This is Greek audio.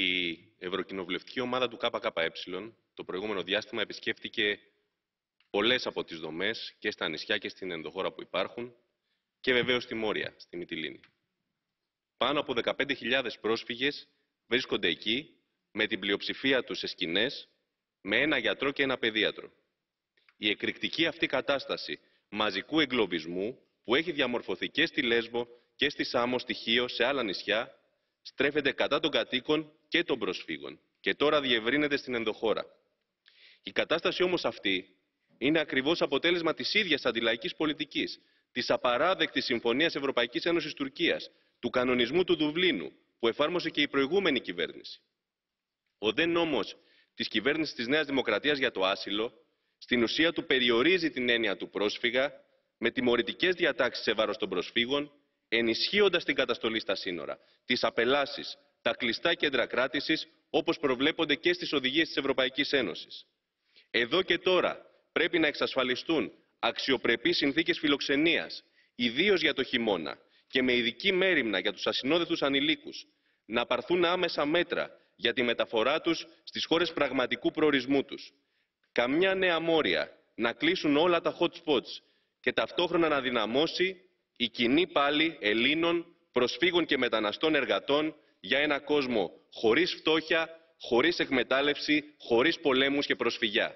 Η Ευρωκοινοβουλευτική ομάδα του ΚΚΕ το προηγούμενο διάστημα επισκέφτηκε πολλές από τις δομές και στα νησιά και στην ενδοχώρα που υπάρχουν και βεβαίως στη Μόρια, στη Μυτιλίνη. Πάνω από 15.000 πρόσφυγες βρίσκονται εκεί με την πλειοψηφία τους σε σκηνές, με ένα γιατρό και ένα παιδίατρο. Η εκρηκτική αυτή κατάσταση μαζικού εγκλωβισμού που έχει διαμορφωθεί και στη Λέσβο και στη Σάμο, στη Χίο, σε άλλα νησιά, στρέφεται κατά των κατοίκων και των προσφύγων και τώρα διευρύνεται στην ενδοχώρα. Η κατάσταση όμως αυτή είναι ακριβώς αποτέλεσμα της ίδιας αντιλαϊκής πολιτικής, της απαράδεκτης Συμφωνίας Ευρωπαϊκής Ένωσης Τουρκίας, του κανονισμού του Δουβλίνου, που εφάρμοσε και η προηγούμενη κυβέρνηση. Ο δε νόμος της κυβέρνησης της Νέας Δημοκρατίας για το άσυλο, στην ουσία του περιορίζει την έννοια του πρόσφυγα με τιμωρητικές διατάξεις σε βάρος των προσφύγων, ενισχύοντας την καταστολή στα σύνορα, τις απελάσεις, τα κλειστά κέντρα κράτησης, όπως προβλέπονται και στις οδηγίες της Ευρωπαϊκής Ένωσης. Εδώ και τώρα πρέπει να εξασφαλιστούν αξιοπρεπείς συνθήκες φιλοξενίας, ιδίως για το χειμώνα, και με ειδική μέρημνα για τους ασυνόδευτους ανηλίκους, να πάρθουν άμεσα μέτρα για τη μεταφορά τους στις χώρες πραγματικού προορισμού τους. Καμιά νέα μόρια να κλείσουν όλα τα hot spots και ταυτόχρονα να δυναμώσει η κοινή πάλι Ελλήνων, προσφύγων και μεταναστών εργατών για ένα κόσμο χωρίς φτώχεια, χωρίς εκμετάλλευση, χωρίς πολέμους και προσφυγιά.